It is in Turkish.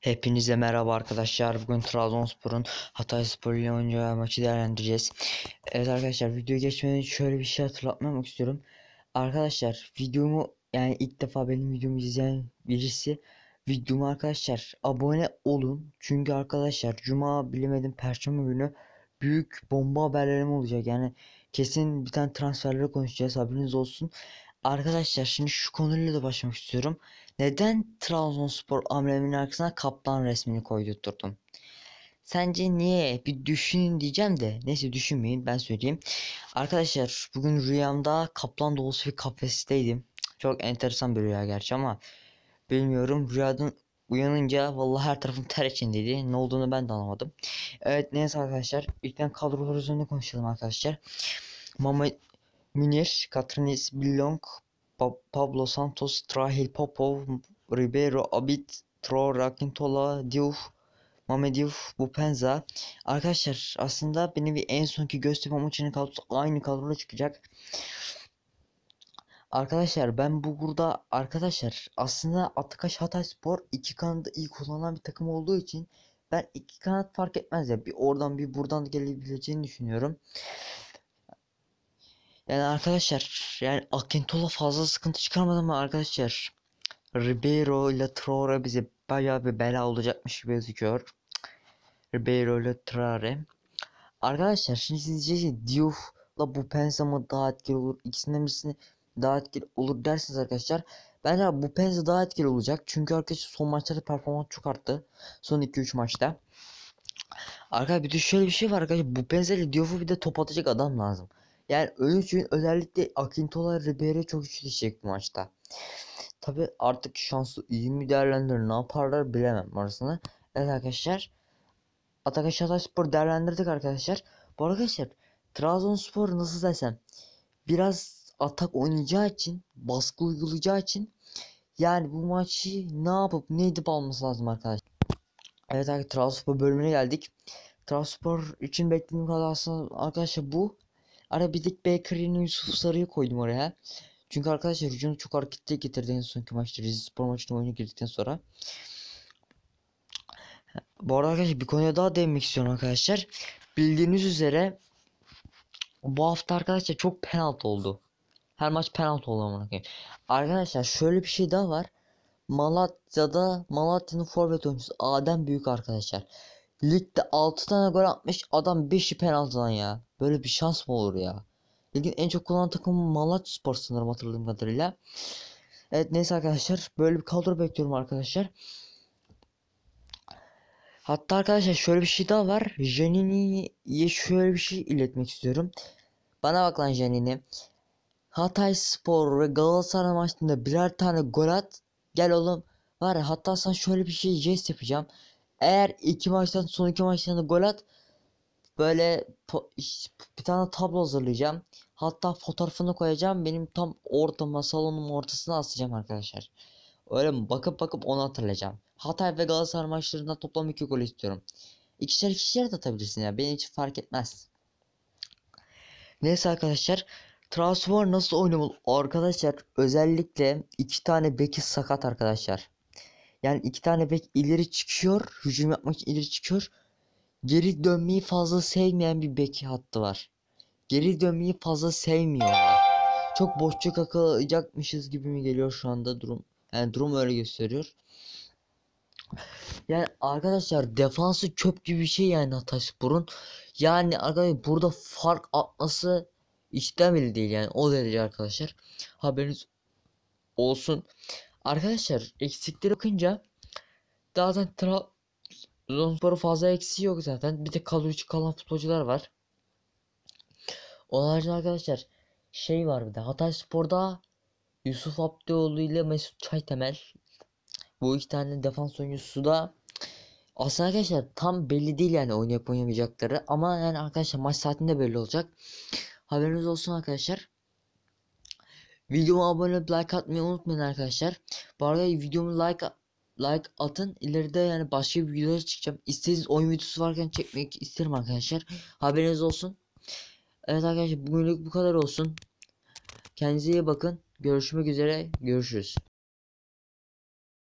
Hepinize merhaba arkadaşlar. Bugün Trabzonspor'un Hatayspor ile oynayacağı maçı değerlendireceğiz. Evet arkadaşlar videoya geçmeden şöyle bir şey hatırlatmak istiyorum. Arkadaşlar videomu yani ilk defa benim videomu izleyen birisi videomu arkadaşlar abone olun. Çünkü arkadaşlar cuma bilemedim perşembe günü büyük bomba haberlerim olacak. Yani kesin bir tane transferleri konuşacağız haberiniz olsun. Arkadaşlar şimdi şu konuyla da başlamak istiyorum. Neden Trabzonspor ambleminin arkasına kaplan resmini koydurtturdum? Sence niye? Bir düşünün diyeceğim de. Neyse düşünmeyin ben söyleyeyim. Arkadaşlar bugün rüyamda kaplan dolusu bir kafesteydim. Çok enteresan bir rüya gerçi ama bilmiyorum. Rüyadan uyanınca vallahi her tarafım ter içindeydi. Ne olduğunu ben de anlamadım. Evet neyse arkadaşlar. İlkten kadrolar üzerinde konuşalım arkadaşlar. Mama Münir, Katrinis Billong, Pa- Pablo Santos, Trahil Popov, Ribeiro, Abit, Tro, Rakintola, Diouf, Mame Diouf, Bupenza. Arkadaşlar aslında benim bir en sonki Göztepe maçının kadrosu aynı kadroda çıkacak. Arkadaşlar ben bu burada arkadaşlar aslında Atakaş Hatayspor iki kanadı iyi kullanan bir takım olduğu için ben iki kanat fark etmez ya bir oradan bir buradan gelebileceğini düşünüyorum. Yani arkadaşlar yani Akintola fazla sıkıntı çıkarmadı mı arkadaşlar? Ribeiro ile Traore bize bayağı bir bela olacakmış gibi gözüküyor. Ribeiro ile Traore. Arkadaşlar şimdi siz diyeceksiniz ki Diouf'la bu Penza mı daha etkili olur? İkisinden birisini daha etkili olur dersiniz arkadaşlar. Bence bu Penza daha etkili olacak. Çünkü arkadaşlar son maçlarda performans çok arttı. Son 2-3 maçta. Arkadaşlar bir de şöyle bir şey var arkadaşlar. Bu Penza ile Diouf'u bir de top atacak adam lazım. Yani onun için özellikle Akintola Ribeiro çok güçlü bu maçta. Tabi artık şansı iyi mi değerlendirir ne yaparlar bilemem orasını. Evet arkadaşlar. Atakaş Hatayspor değerlendirdik arkadaşlar. Bu arkadaşlar Trabzonspor nasıl desem biraz atak oynayacağı için baskı uygulayacağı için yani bu maçı ne yapıp ne edip alması lazım arkadaşlar. Evet arkadaşlar Trabzonspor bölümüne geldik. Trabzonspor için beklediğim kadar aslında arkadaşlar bu. Ara bir dik Baker'ini Yusuf Sarı'yı koydum oraya. Çünkü arkadaşlar hücumu çok hareketli getirdi en sonki maçta. Rize Spor maçında oyuna girdikten sonra. Bu arada arkadaşlar bir konuya daha değinmek istiyorum arkadaşlar. Bildiğiniz üzere bu hafta arkadaşlar çok penaltı oldu. Her maç penaltı oldu amına. Arkadaşlar şöyle bir şey daha var. Malatya'da Malatya'nın forvet oyuncusu Adem Büyük arkadaşlar. Ligde 6 tane gol atmış adam 5'i penaltıdan ya. Böyle bir şans mı olur ya? Ligin en çok kullanan takımı Malatya Spor sanırım hatırladığım kadarıyla. Evet neyse arkadaşlar böyle bir kadro bekliyorum arkadaşlar. Hatta arkadaşlar şöyle bir şey daha var. Janini'ye şöyle bir şey iletmek istiyorum. Bana bak lan Janini. Hatay Spor ve Galatasaray maçında birer tane gol at. Gel oğlum. Var ya hatta sana şöyle bir şey jest yapacağım. Eğer iki maçtan son iki maçtan da gol at. Böyle bir tane tablo hazırlayacağım. Hatta fotoğrafını koyacağım. Benim tam ortama salonun ortasına asacağım arkadaşlar. Öyle bakıp bakıp onu hatırlayacağım. Hatay ve Galatasaray maçlarında toplam 2 gol istiyorum. İkişer ikişer de atabilirsin ya. Benim için fark etmez. Neyse arkadaşlar. Transfer nasıl oynamalı? Arkadaşlar özellikle iki tane beki sakat arkadaşlar. Yani iki tane bek ileri çıkıyor. Hücum yapmak için ileri çıkıyor. Geri dönmeyi fazla sevmeyen bir bek hattı var. Geri dönmeyi fazla sevmiyor. Çok boşça kakılacakmışız gibi mi geliyor şu anda durum. Yani durum öyle gösteriyor. Yani arkadaşlar defansı çöp gibi bir şey yani Hatayspor'un. Yani arkadaşlar burada fark atması içten bile değil yani o derece arkadaşlar. Haberiniz olsun. Arkadaşlar eksikleri bakınca zaten Trabzonspor'un fazla eksiği yok zaten. Bir de kadro içi kalan futbolcular var. Onun haricinde arkadaşlar şey var bir de Hatay Spor'da Yusuf Abdioğlu ile Mesut Çaytemel bu iki tane defans oyuncusu da aslında arkadaşlar tam belli değil yani oynayıp oynamayacakları ama yani arkadaşlar maç saatinde belli olacak. Haberiniz olsun arkadaşlar. Videoma abone olup like atmayı unutmayın arkadaşlar. Bu arada videomu like like atın. İleride yani başka bir videoya çıkacağım. İstediğiniz oyun videosu varken çekmek isterim arkadaşlar. Haberiniz olsun. Evet arkadaşlar bugünlük bu kadar olsun. Kendinize iyi bakın. Görüşmek üzere. Görüşürüz.